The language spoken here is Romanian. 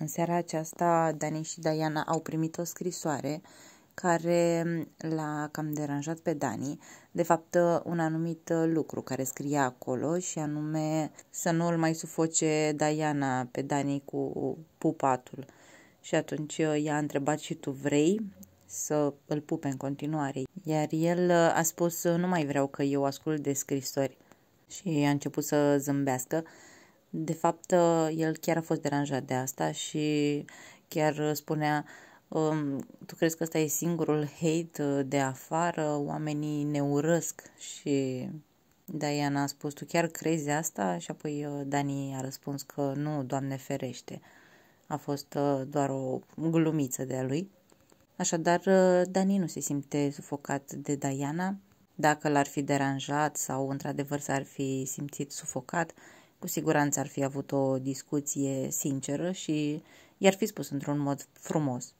În seara aceasta, Dani și Diana au primit o scrisoare care l-a cam deranjat pe Dani. De fapt, un anumit lucru care scria acolo și anume să nu îl mai sufoce Diana pe Dani cu pupatul. Și atunci i-a întrebat și tu vrei să îl pupe în continuare. Iar el a spus nu mai vreau că eu ascult de scrisori. Și a început să zâmbească de fapt, uh, el chiar a fost deranjat de asta și chiar spunea um, tu crezi că ăsta e singurul hate uh, de afară, oamenii ne urăsc și Diana a spus, tu chiar crezi asta? Și apoi uh, Dani a răspuns că nu, Doamne ferește. A fost doar o glumiță de-a lui. Așadar, Dani nu se simte sufocat de Diana. Dacă l-ar fi deranjat sau într-adevăr s-ar fi simțit sufocat, cu siguranță ar fi avut o discuție sinceră și i-ar fi spus într-un mod frumos.